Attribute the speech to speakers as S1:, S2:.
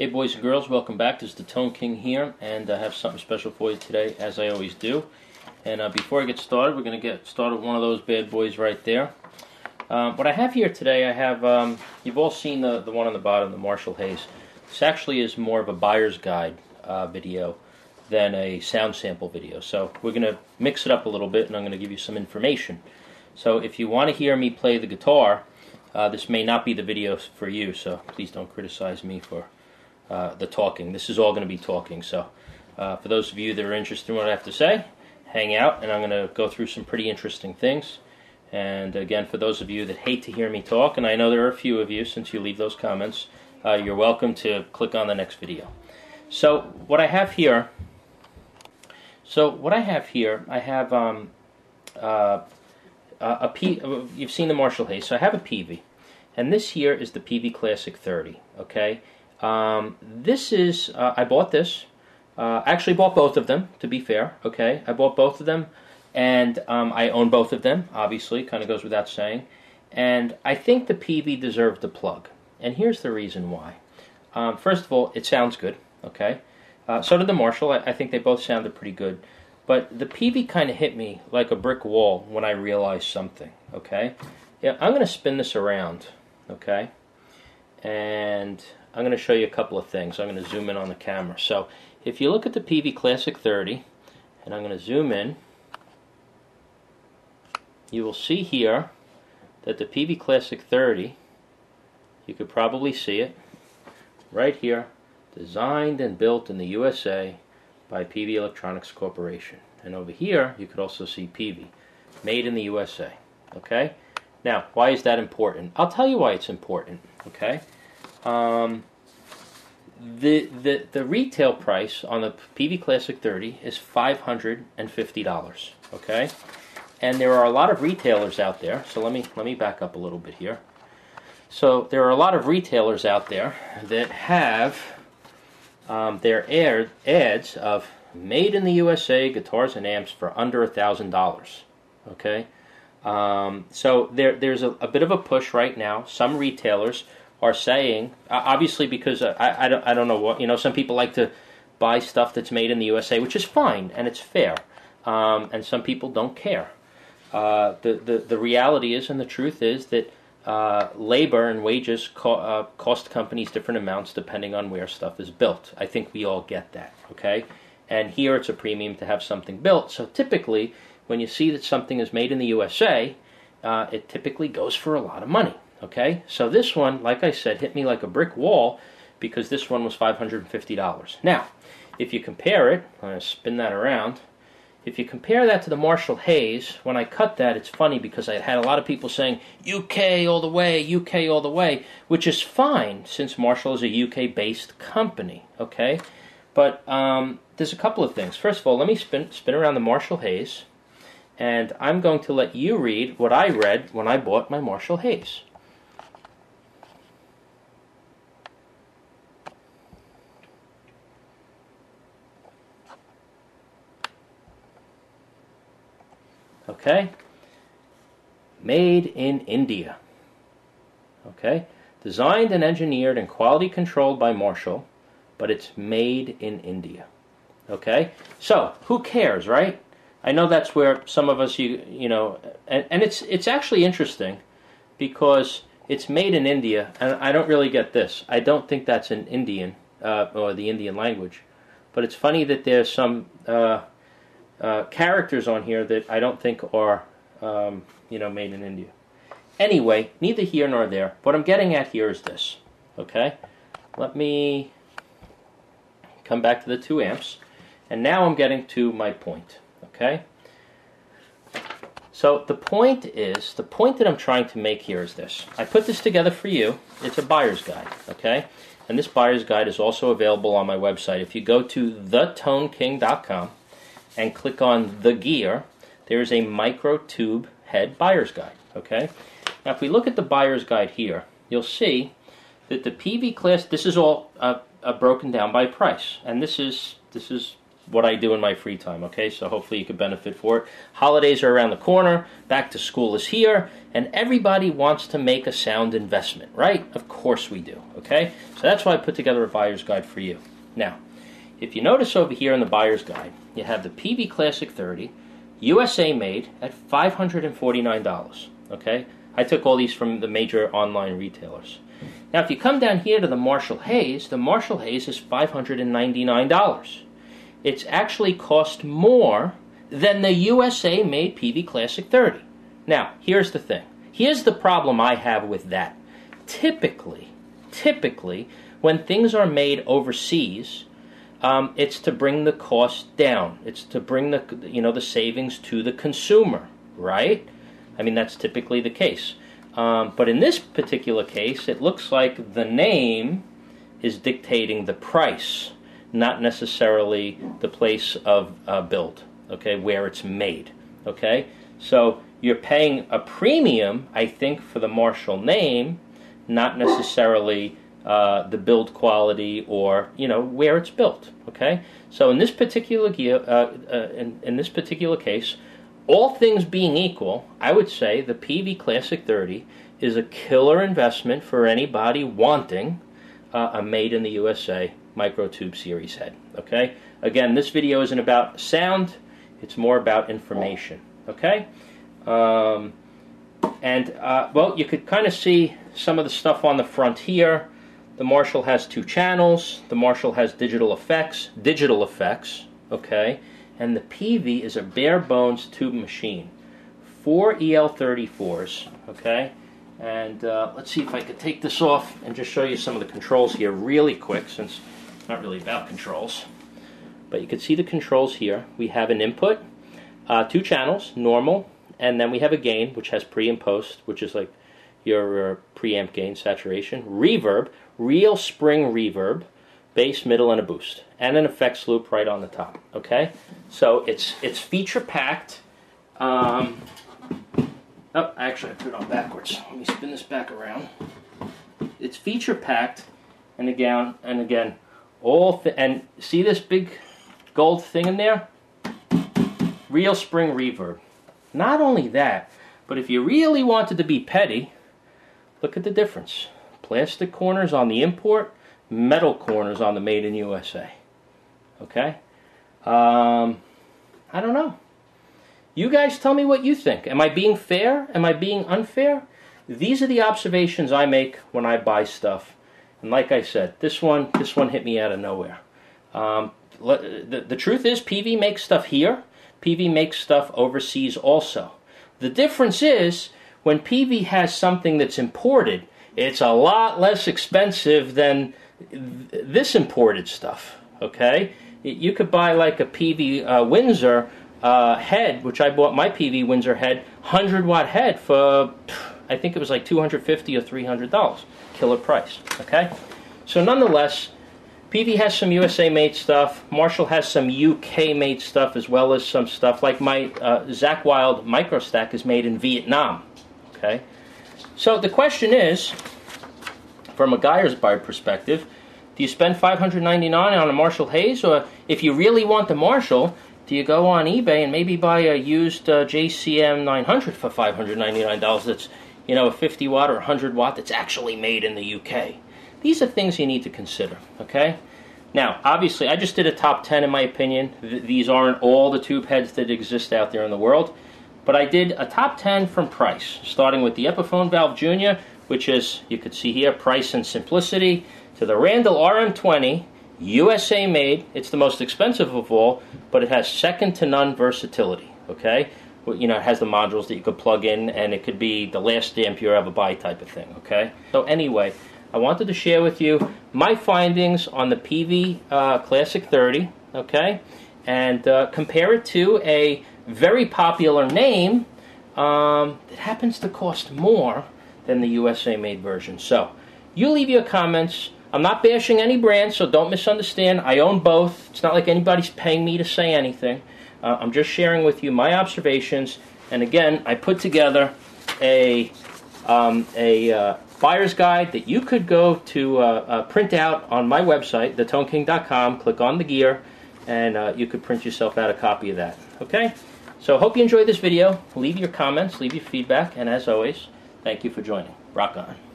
S1: Hey boys and girls, welcome back. This is the Tone King here, and I have something special for you today, as I always do. And uh, before I get started, we're going to get started with one of those bad boys right there. Um, what I have here today, I have, um, you've all seen the, the one on the bottom, the Marshall Haze. This actually is more of a buyer's guide uh, video than a sound sample video. So we're going to mix it up a little bit, and I'm going to give you some information. So if you want to hear me play the guitar, uh, this may not be the video for you, so please don't criticize me for uh, the talking. This is all going to be talking. So, uh, for those of you that are interested in what I have to say, hang out, and I'm going to go through some pretty interesting things. And again, for those of you that hate to hear me talk, and I know there are a few of you since you leave those comments, uh, you're welcome to click on the next video. So, what I have here. So, what I have here, I have um, uh, a P. You've seen the Marshall Haze, so I have a Peavey, and this here is the Peavey Classic 30. Okay, um, this is uh, I bought this. Uh, actually bought both of them. To be fair, okay, I bought both of them, and um, I own both of them. Obviously, kind of goes without saying. And I think the Peavey deserved a plug, and here's the reason why. Um, first of all, it sounds good. Okay, uh, so did the Marshall. I, I think they both sounded pretty good. But the Peavey kind of hit me like a brick wall when I realized something. Okay, yeah, I'm going to spin this around. Okay, and I'm going to show you a couple of things. I'm going to zoom in on the camera. So if you look at the Peavey Classic 30, and I'm going to zoom in, you will see here that the Peavey Classic 30, you could probably see it right here, designed and built in the USA by Peavey Electronics Corporation. And over here, you could also see Peavey, made in the USA. Okay? Now, why is that important? I'll tell you why it's important. Okay? Um, the, the the retail price on the Peavey Classic 30 is $550. Okay? And there are a lot of retailers out there. So let me let me back up a little bit here. So there are a lot of retailers out there that have um, their ad, ads of made in the USA guitars and amps for under a thousand dollars. Okay, um, so there there's a, a, bit of a push right now. Some retailers are saying, obviously, because uh, I, I don't I don't know what you know. Some people like to buy stuff that's made in the USA, which is fine and it's fair, um, and some people don't care. Uh, the, the the reality is, and the truth is that uh, labor and wages co- uh, cost companies different amounts depending on where stuff is built. I think we all get that, okay? And here it's a premium to have something built. So typically, when you see that something is made in the USA, uh, it typically goes for a lot of money, okay? So this one, like I said, hit me like a brick wall because this one was $550. Now, if you compare it, I'm going to spin that around. If you compare that to the Marshall Haze, when I cut that, it's funny because I had a lot of people saying UK all the way, UK all the way, which is fine since Marshall is a UK based company, okay? But um, there's a couple of things. First of all, let me spin, spin around the Marshall Haze, and I'm going to let you read what I read when I bought my Marshall Haze. Okay? Made in India. Okay? Designed and engineered and quality controlled by Marshall, but it's made in India. Okay? So, who cares, right? I know that's where some of us you you know and, and it's it's actually interesting because it's made in India and I don't really get this. I don't think that's an Indian uh, or the Indian language. But it's funny that there's some uh, uh, characters on here that I don't think are, um, you know, made in India. Anyway, neither here nor there. What I'm getting at here is this. Okay, let me come back to the two amps, and now I'm getting to my point. Okay. So the point is, the point that I'm trying to make here is this. I put this together for you. It's a buyer's guide, okay? And this buyer's guide is also available on my website. If you go to thetoneking.com, and click on the gear, there is a micro tube head buyer's guide. Okay. Now, if we look at the buyer's guide here, you'll see that the Peavey class. This is all uh, uh, broken down by price, and this is this is what I do in my free time. Okay, so hopefully you could benefit for it. Holidays are around the corner. Back to school is here, and everybody wants to make a sound investment, right? Of course we do. Okay, so that's why I put together a buyer's guide for you. Now, if you notice over here in the buyer's guide, you have the Peavey Classic 30, USA made at $549. Okay, I took all these from the major online retailers. Now, if you come down here to the Marshall Haze, the Marshall Haze is $599. It's actually cost more than the USA made Peavey Classic 30. Now, here's the thing. Here's the problem I have with that. Typically, typically, when things are made overseas, um, it's to bring the cost down. It's to bring the you know the savings to the consumer, right? I mean that's typically the case. Um, but in this particular case, it looks like the name is dictating the price, not necessarily the place of uh, build, okay, where it's made, okay? So you're paying a premium, I think, for the Marshall name, not necessarily uh, the build quality or you know where it's built. Okay, so in this particular uh, uh, in, in this particular case, all things being equal, I would say the Peavey Classic 30 is a killer investment for anybody wanting uh, a made in the USA microtube series head. Okay, again, this video isn't about sound, it's more about information. Okay, um, and uh, well, you could kind of see some of the stuff on the front here. The Marshall has two channels. The Marshall has digital effects, digital effects, okay, and the Peavey is a bare bones tube machine. Four EL34s, okay, and uh, let's see if I could take this off and just show you some of the controls here really quick since it's not really about controls. But you can see the controls here. We have an input, uh, two channels, normal, and then we have a gain, which has pre and post, which is like your uh, preamp gain saturation, reverb, real spring reverb, bass, middle, and a boost, and an effects loop right on the top. Okay, so it's it's feature packed. Um, oh, actually, I put it on backwards. Let me spin this back around. It's feature packed, and again, and again, all and see this big gold thing in there. Real spring reverb. Not only that, but if you really wanted to be petty, look at the difference plastic corners on the import, metal corners on the made in USA. Okay? Um, I don't know. You guys tell me what you think. Am I being fair? Am I being unfair? These are the observations I make when I buy stuff. And like I said, this one, this one hit me out of nowhere. Um, the, the truth is, Peavey makes stuff here. Peavey makes stuff overseas also. The difference is, when Peavey has something that's imported, it's a lot less expensive than this imported stuff. Okay, you could buy like a Peavey uh, Windsor uh, head, which I bought my Peavey Windsor head, hundred watt head for I think it was like two hundred fifty or three hundred dollars, killer price. Okay, so nonetheless. Peavey has some USA made stuff. Marshall has some UK made stuff as well as some stuff like my uh, Zakk Wylde microstack is made in Vietnam. Okay, so the question is, from a Geyer's buyer perspective, do you spend 599 on a Marshall Haze, or if you really want the Marshall, do you go on eBay and maybe buy a used uh, JCM 900 for $599 that's, you know, a 50 watt or 100 watt that's actually made in the UK? These are things you need to consider, okay? Now, obviously, I just did a top 10 in my opinion. Th- these aren't all the tube heads that exist out there in the world. But I did a top 10 from price, starting with the Epiphone Valve Junior, which is, you could see here, price and simplicity, to the Randall RM20, USA made. It's the most expensive of all, but it has second to none versatility, okay? You know, it has the modules that you could plug in, and it could be the last amp you ever buy type of thing, okay? So anyway, I wanted to share with you my findings on the Peavey uh, Classic 30, okay? And uh, compare it to a very popular name um, that happens to cost more than the USA made version. So, you leave your comments. I'm not bashing any brand, so don't misunderstand. I own both. It's not like anybody's paying me to say anything. Uh, I'm just sharing with you my observations. And again, I put together a um, a uh, buyer's guide that you could go to uh, uh print out on my website, thetoneking.com. Click on the gear, and uh, you could print yourself out a copy of that. Okay? So hope you enjoyed this video. Leave your comments, leave your feedback, and as always, thank you for joining. Rock on.